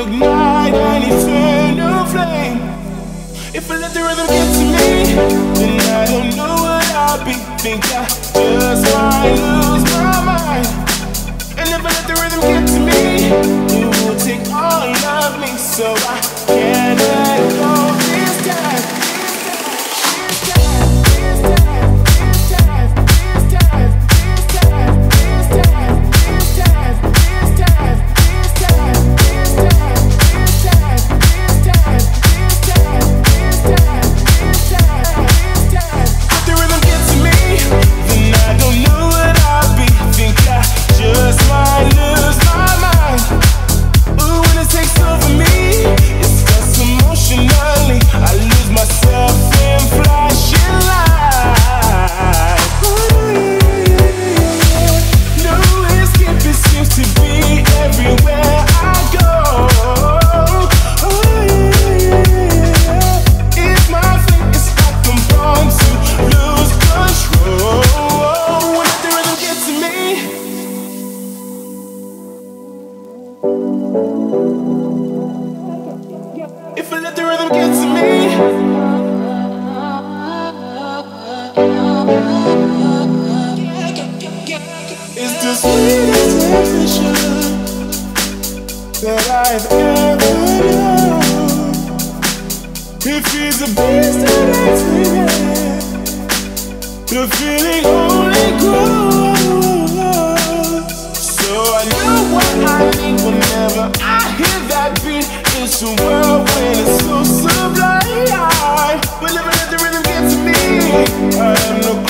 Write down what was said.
ignite an eternal flame. If I let the rhythm get to me, then I don't know what I'll be. Think I just might lose my mind. And if I let the rhythm get to me, it will take all of me. So I can't it's the sweetest ambition that I've ever known. It feels a beast that mad. The feeling only grows. So I know what I need whenever I hear that beat. It's a world when it's so sublime. But never let the rhythm. I am no